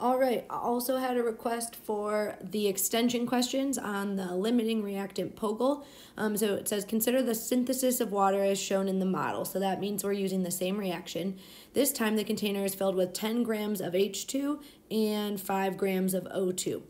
All right, I also had a request for the extension questions on the limiting reactant POGIL. Um, so it says, consider the synthesis of water as shown in the model. So that means we're using the same reaction. This time the container is filled with 10 grams of H2 and 5 grams of O2.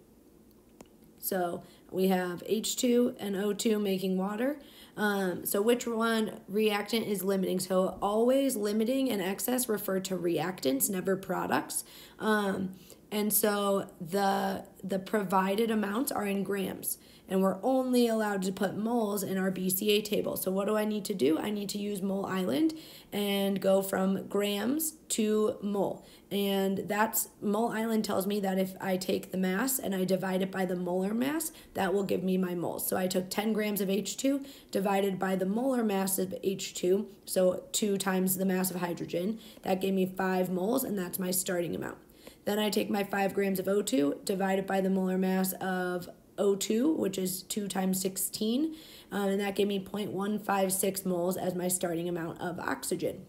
So we have H2 and O2 making water. Um, so which one reactant is limiting? So always limiting and excess refer to reactants, never products. Um, and so the the provided amounts are in grams and we're only allowed to put moles in our BCA table. So what do I need to do? I need to use mole island and go from grams to mole. And that's mole island tells me that if I take the mass and I divide it by the molar mass, that will give me my moles. So I took 10 grams of H2 divided by the molar mass of H2, so 2 times the mass of hydrogen. That gave me 5 moles and that's my starting amount. Then I take my 5 grams of O2, divide it by the molar mass of O2, which is 2 times 16, um, and that gave me 0.156 moles as my starting amount of oxygen.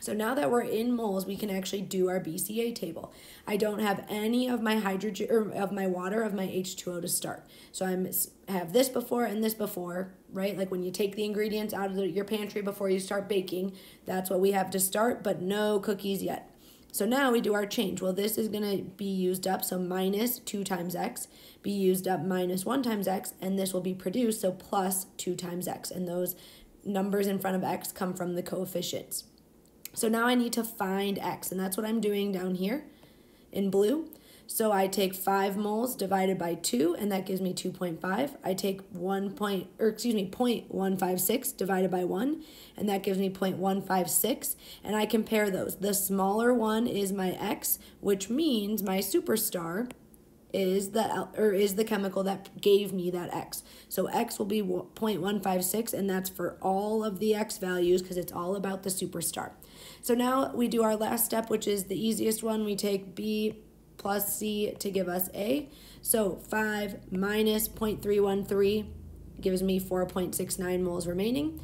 So now that we're in moles, we can actually do our BCA table. I don't have any of my hydrogen or of my water of my H2O to start. So I'm have this before and this before, right? Like when you take the ingredients out of the, your pantry before you start baking, that's what we have to start, but no cookies yet. So now we do our change. Well, this is going to be used up, so minus 2 times x, be used up minus 1 times x, and this will be produced, so plus 2 times x. And those numbers in front of x come from the coefficients. So now I need to find x, and that's what I'm doing down here in blue. So I take 5 moles divided by 2, and that gives me 2.5. I take 1 point, or excuse me, 0.156 divided by 1, and that gives me 0.156. And I compare those. The smaller one is my X, which means my superstar is the or is the chemical that gave me that x. So x will be 0.156 and that's for all of the x values because it's all about the superstar. So now we do our last step which is the easiest one. We take b plus C to give us A. So 5 minus 0.313 gives me 4.69 moles remaining.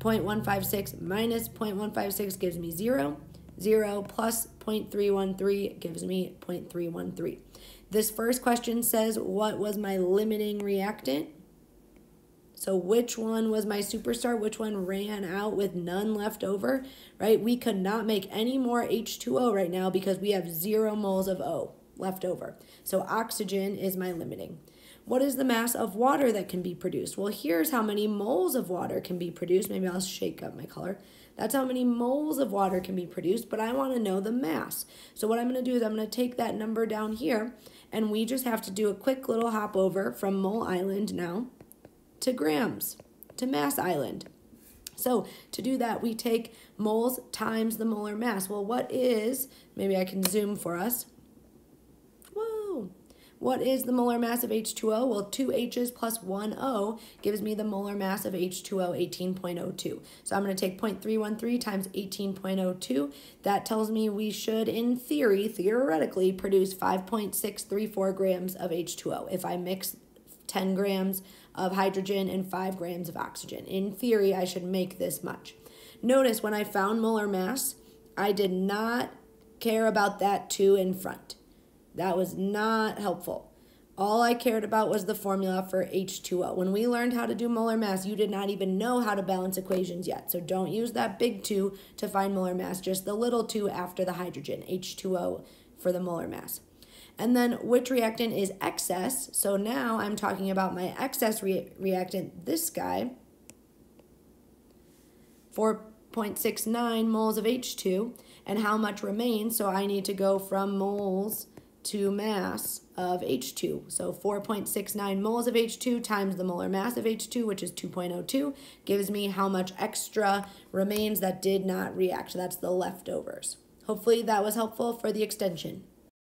0.156 minus 0.156 gives me 0. 0 plus 0.313 gives me 0.313. This first question says, what was my limiting reactant? So which one was my superstar? Which one ran out with none left over, right? We could not make any more H2O right now because we have zero moles of O left over. So oxygen is my limiting. What is the mass of water that can be produced? Well, here's how many moles of water can be produced. Maybe I'll shake up my color. That's how many moles of water can be produced, but I want to know the mass. So what I'm going to do is I'm going to take that number down here, and we just have to do a quick little hop over from mole island now to grams, to mass island. So to do that, we take moles times the molar mass. Well, what is, maybe I can zoom for us. Whoa. What is the molar mass of H2O? Well, two H's plus one O gives me the molar mass of H2O, 18.02. So I'm going to take 0.313 times 18.02. That tells me we should, in theory, theoretically, produce 5.634 grams of H2O if I mix 10 grams of hydrogen and 5 grams of oxygen. In theory, I should make this much. Notice when I found molar mass, I did not care about that 2 in front. That was not helpful. All I cared about was the formula for H2O. When we learned how to do molar mass, you did not even know how to balance equations yet. So don't use that big 2 to find molar mass, just the little 2 after the hydrogen, H2O for the molar mass. And then which reactant is excess? So now I'm talking about my excess re reactant, this guy, 4.69 moles of H2, and how much remains. So I need to go from moles to mass of H2. So 4.69 moles of H2 times the molar mass of H2, which is 2.02, gives me how much extra remains that did not react. That's the leftovers. Hopefully that was helpful for the extension.